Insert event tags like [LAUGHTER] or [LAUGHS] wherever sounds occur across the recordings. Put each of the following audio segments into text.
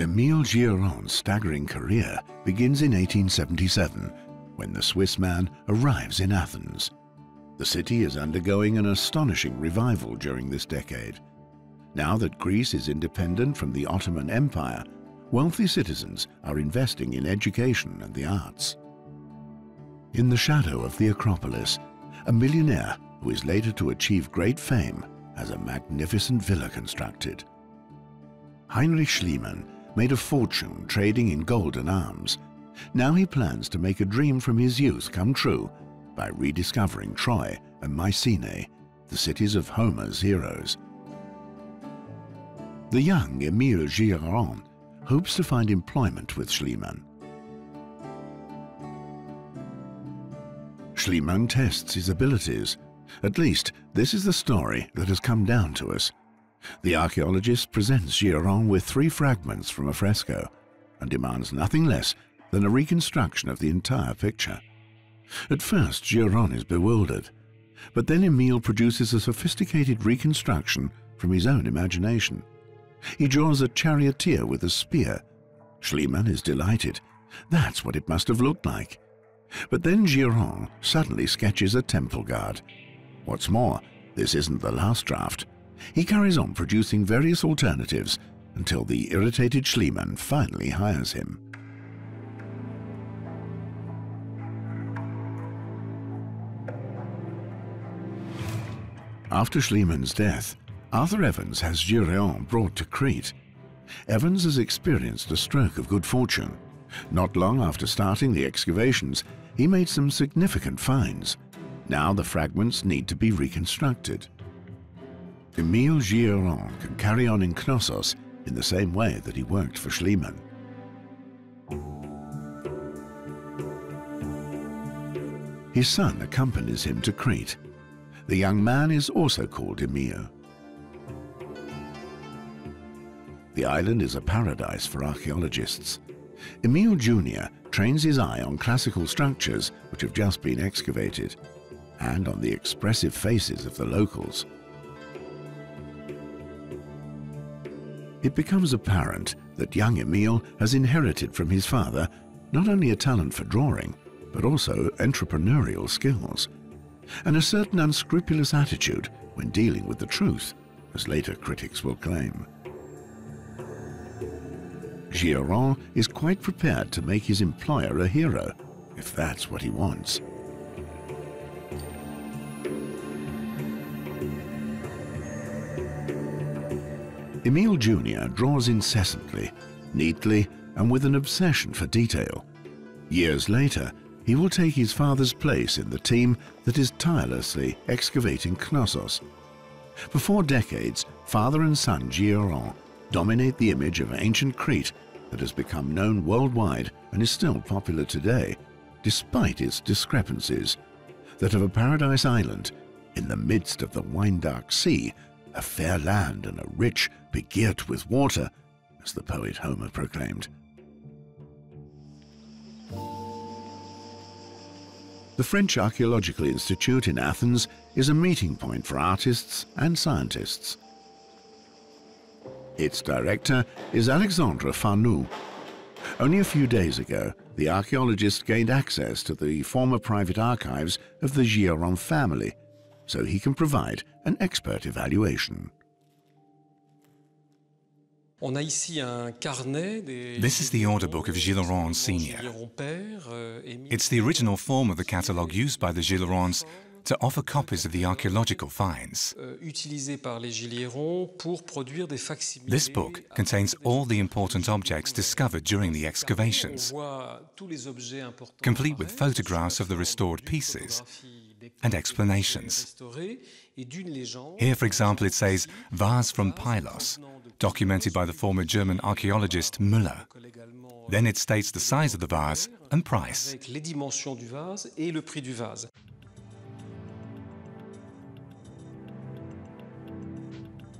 Emile Gilliéron's staggering career begins in 1877 when the Swiss man arrives in Athens. The city is undergoing an astonishing revival during this decade. Now that Greece is independent from the Ottoman Empire, wealthy citizens are investing in education and the arts. In the shadow of the Acropolis, a millionaire who is later to achieve great fame has a magnificent villa constructed. Heinrich Schliemann made a fortune trading in golden arms. Now he plans to make a dream from his youth come true by rediscovering Troy and Mycenae, the cities of Homer's heroes. The young Emile Gilliéron hopes to find employment with Schliemann. Schliemann tests his abilities. At least, this is the story that has come down to us. The archaeologist presents Gilliéron with three fragments from a fresco and demands nothing less than a reconstruction of the entire picture. At first, Gilliéron is bewildered, but then Emile produces a sophisticated reconstruction from his own imagination. He draws a charioteer with a spear. Schliemann is delighted. That's what it must have looked like. But then Gilliéron suddenly sketches a temple guard. What's more, this isn't the last draft. He carries on producing various alternatives until the irritated Schliemann finally hires him. After Schliemann's death, Arthur Evans has Gilliéron brought to Crete. Evans has experienced a stroke of good fortune. Not long after starting the excavations, he made some significant finds. Now the fragments need to be reconstructed. Emile Gilliéron can carry on in Knossos in the same way that he worked for Schliemann. His son accompanies him to Crete. The young man is also called Emile. The island is a paradise for archaeologists. Emile Jr. trains his eye on classical structures which have just been excavated and on the expressive faces of the locals. It becomes apparent that young Emile has inherited from his father not only a talent for drawing, but also entrepreneurial skills, and a certain unscrupulous attitude when dealing with the truth, as later critics will claim. Gilliéron is quite prepared to make his employer a hero, if that's what he wants. Emile Jr. draws incessantly, neatly, and with an obsession for detail. Years later, he will take his father's place in the team that is tirelessly excavating Knossos. For four decades, father and son Gilliéron dominate the image of ancient Crete that has become known worldwide and is still popular today, despite its discrepancies, that of a paradise island in the midst of the wine-dark sea, a fair land and a rich, begirt with water, as the poet Homer proclaimed. The French Archaeological Institute in Athens is a meeting point for artists and scientists. Its director is Alexandre Farnoux. Only a few days ago, the archaeologist gained access to the former private archives of the Gilliéron family, so he can provide an expert evaluation. This is the order book of Gilliéron Sr. euh, It's the original form of the catalogue used by the Gilliérons to offer copies of the archaeological finds. euh, utilisé par les Gilliérons pour produire des facsimilés. This book contains all the important objects discovered during the excavations, On voit tous les objets importants complete with photographs of the restored pieces des and explanations. restaurés et d'une légende Here, for example, it says vase from Pylos, documented by the former German archaeologist Müller. Then it states the size of the vase and price. les dimensions du vase et le prix du vase.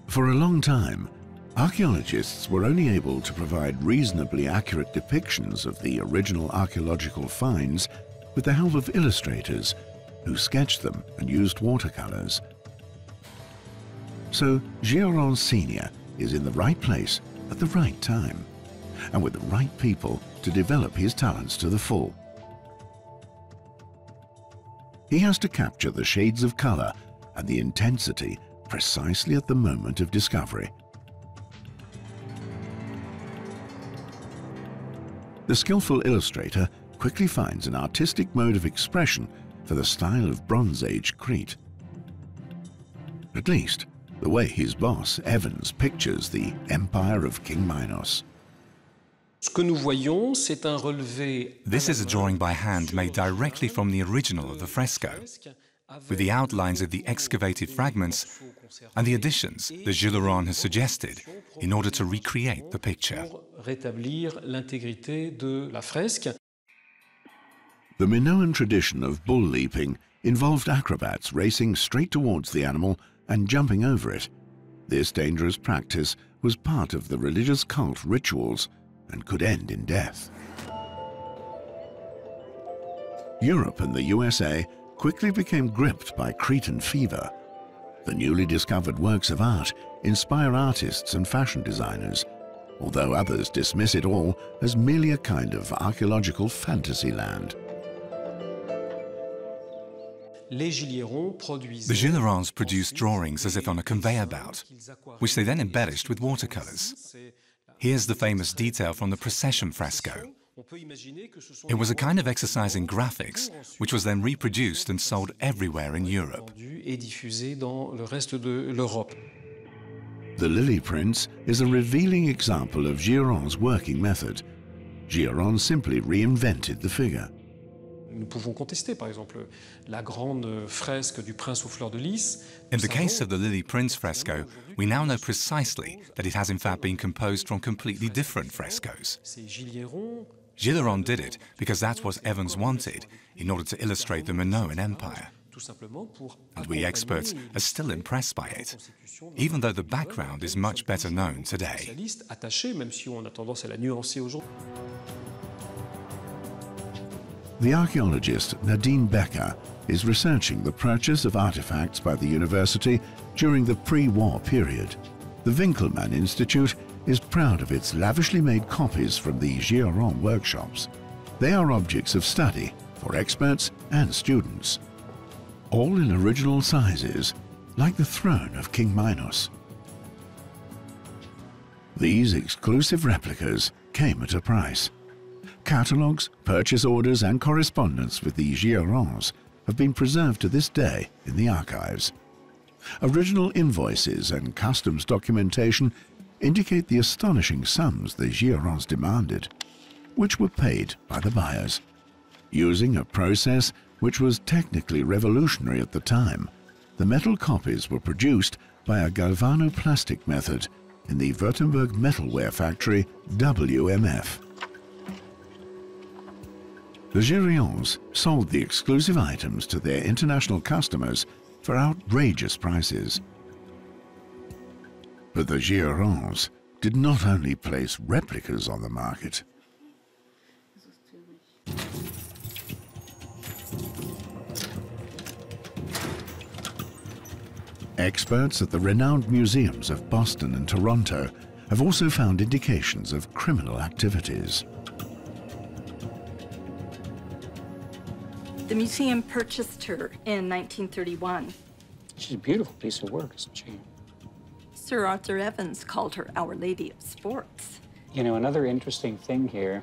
For a long time, archaeologists were only able to provide reasonably accurate depictions of the original archaeological finds with the help of illustrators who sketched them and used watercolors. So Gilliéron Sr. is in the right place at the right time. and with the right people to develop his talents to the full. He has to capture the shades of colour and the intensity precisely at the moment of discovery. The skillful illustrator quickly finds an artistic mode of expression for the style of Bronze Age Crete. At least, the way his boss, Evans, pictures the empire of King Minos. This is a drawing by hand made directly from the original of the fresco, with the outlines of the excavated fragments and the additions that Gilliéron has suggested in order to recreate the picture. The Minoan tradition of bull leaping involved acrobats racing straight towards the animal and jumping over it. This dangerous practice was part of the religious cult rituals and could end in death. Europe and the USA quickly became gripped by Cretan fever. The newly discovered works of art inspire artists and fashion designers, although others dismiss it all as merely a kind of archaeological fantasy land. The Gilles produced drawings as if on a conveyor belt, which they then embellished with watercolors. Here's the famous detail from the procession fresco. It was a kind of exercise in graphics, which was then reproduced and sold everywhere in Europe. The Lily Prince is a revealing example of Gilliéron's working method. Gilliéron simply reinvented the figure. In the case of the Lily Prince fresco, we now know precisely that it has in fact been composed from completely different frescoes. Gilliéron did it because that's what Evans wanted in order to illustrate the Minoan Empire. And we experts are still impressed by it, even though the background is much better known today. The archaeologist Nadine Becker is researching the purchase of artifacts by the university during the pre-war period. The Winckelmann Institute is proud of its lavishly made copies from the Gilliéron workshops. They are objects of study for experts and students, all in original sizes, like the throne of King Minos. These exclusive replicas came at a price. Catalogues, purchase orders and correspondence with the Gilliérons have been preserved to this day in the archives. Original invoices and customs documentation indicate the astonishing sums the Gilliérons demanded, which were paid by the buyers. Using a process which was technically revolutionary at the time, the metal copies were produced by a galvanoplastic method in the Württemberg metalware factory WMF. The Gilliérons sold the exclusive items to their international customers for outrageous prices. But the Gilliérons did not only place replicas on the market. Experts at the renowned museums of Boston and Toronto have also found indications of criminal activities. The museum purchased her in 1931. She's a beautiful piece of work, isn't she? Sir Arthur Evans called her Our Lady of Sports. You know, another interesting thing here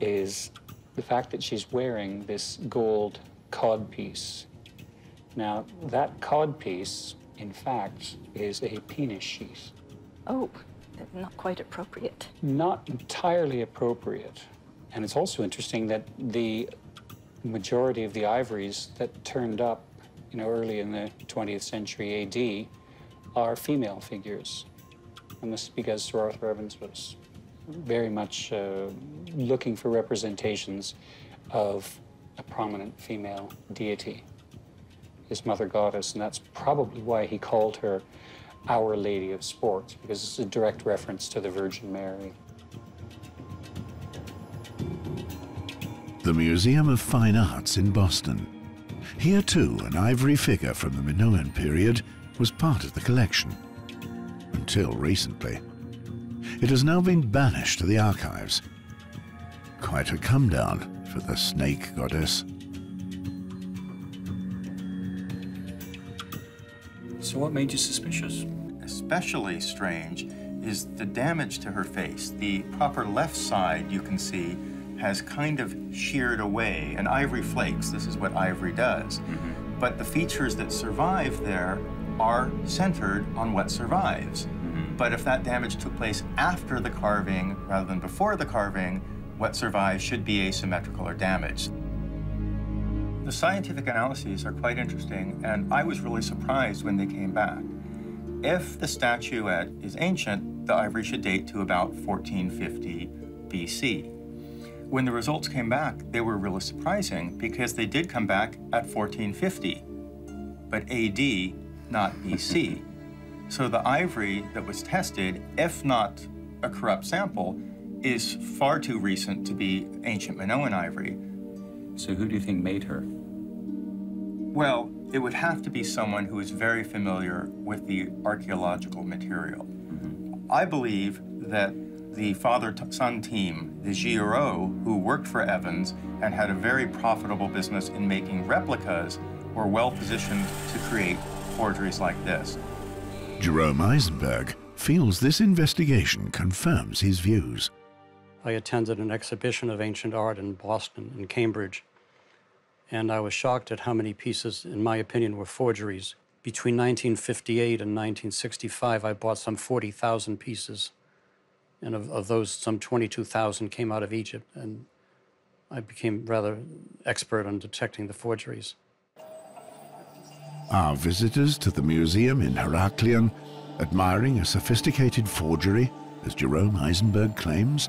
is the fact that she's wearing this gold cod piece. Now, that cod piece, in fact, is a penis sheath. Oh, not quite appropriate. Not entirely appropriate. And it's also interesting that the majority of the ivories that turned up, you know, early in the 20th century AD are female figures. And this is because Sir Arthur Evans was very much uh, looking for representations of a prominent female deity, his mother goddess, and that's probably why he called her Our Lady of Sports, because it's a direct reference to the Virgin Mary. The Museum of Fine Arts in Boston. Here too, an ivory figure from the Minoan period was part of the collection, until recently. It has now been banished to the archives. Quite a come down for the snake goddess. So what made you suspicious? Especially strange is the damage to her face. The proper left side, you can see, has kind of sheared away, and ivory flakes. This is what ivory does. Mm -hmm. But the features that survive there are centered on what survives. Mm -hmm. But if that damage took place after the carving rather than before the carving, what survives should be asymmetrical or damaged. The scientific analyses are quite interesting, and I was really surprised when they came back. If the statuette is ancient, the ivory should date to about 1450 BC. When the results came back, they were really surprising because they did come back at 1450, but AD, not BC. [LAUGHS] so the ivory that was tested, if not a corrupt sample, is far too recent to be ancient Minoan ivory. So who do you think made her? Well, it would have to be someone who is very familiar with the archaeological material. Mm -hmm. I believe that the father-son team, the Giraud, who worked for Evans and had a very profitable business in making replicas, were well positioned to create forgeries like this. Jerome Eisenberg feels this investigation confirms his views. I attended an exhibition of ancient art in Boston and Cambridge, and I was shocked at how many pieces, in my opinion, were forgeries. Between 1958 and 1965, I bought some 40,000 pieces and of, of those, some 22,000 came out of Egypt, and I became rather expert on detecting the forgeries. Are visitors to the museum in Heraklion admiring a sophisticated forgery, as Jerome Eisenberg claims?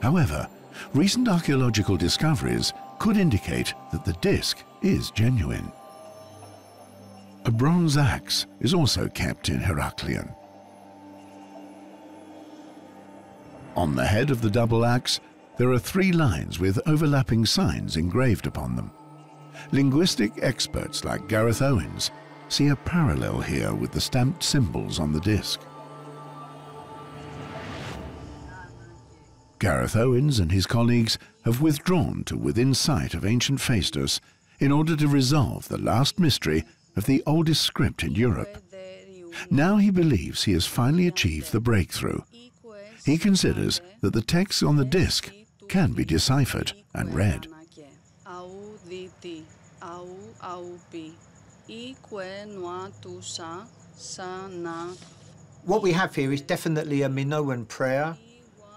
However, recent archaeological discoveries could indicate that the disc is genuine. A bronze axe is also kept in Heraklion. On the head of the double axe, there are three lines with overlapping signs engraved upon them. Linguistic experts like Gareth Owens see a parallel here with the stamped symbols on the disc. Gareth Owens and his colleagues have withdrawn to within sight of ancient Phaistos in order to resolve the last mystery of the oldest script in Europe. Now he believes he has finally achieved the breakthrough he considers that the text on the disc can be deciphered and read. What we have here is definitely a Minoan prayer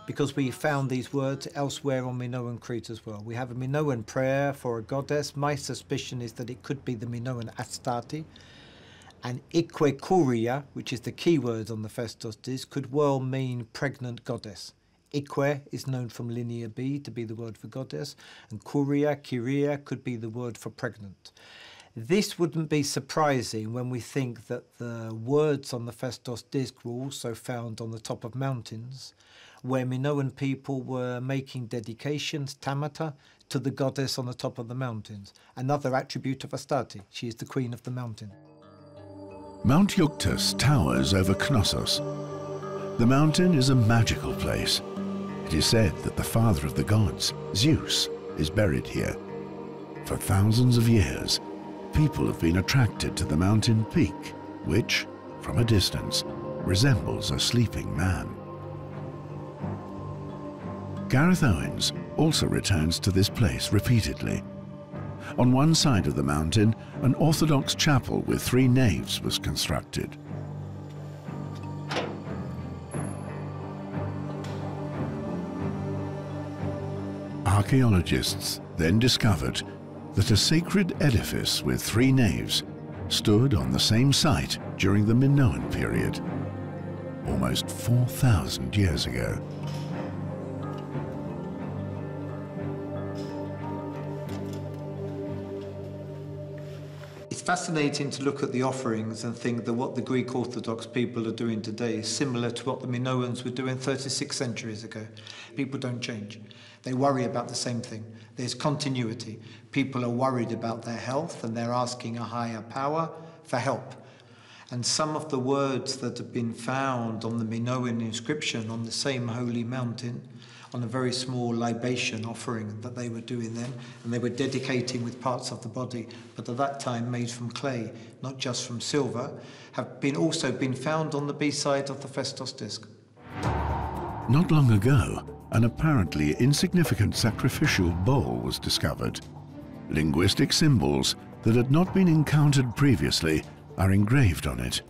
because we found these words elsewhere on Minoan Crete as well. We have a Minoan prayer for a goddess. My suspicion is that it could be the Minoan Astarte, and Ique which is the key word on the disc, could well mean pregnant goddess. Ique is known from Linear B to be the word for goddess, and Kuria, Kyria could be the word for pregnant. This wouldn't be surprising when we think that the words on the Phaistos disc were also found on the top of mountains, where Minoan people were making dedications, tamata, to the goddess on the top of the mountains, another attribute of Astarte. She is the queen of the mountain. Mount Juktas towers over Knossos. The mountain is a magical place. It is said that the father of the gods, Zeus, is buried here. For thousands of years, people have been attracted to the mountain peak, which, from a distance, resembles a sleeping man. Gareth Owens also returns to this place repeatedly on one side of the mountain, an Orthodox chapel with three naves was constructed. Archaeologists then discovered that a sacred edifice with three naves stood on the same site during the Minoan period, almost 4,000 years ago. Fascinating to look at the offerings and think that what the Greek Orthodox people are doing today is similar to what the Minoans were doing 36 centuries ago. People don't change. They worry about the same thing. There's continuity. People are worried about their health and they're asking a higher power for help. And some of the words that have been found on the Minoan inscription on the same holy mountain, on a very small libation offering that they were doing then, and they were dedicating with parts of the body, but at that time made from clay, not just from silver, have been also been found on the B side of the Phaistos disc. Not long ago, an apparently insignificant sacrificial bowl was discovered. Linguistic symbols that had not been encountered previously are engraved on it.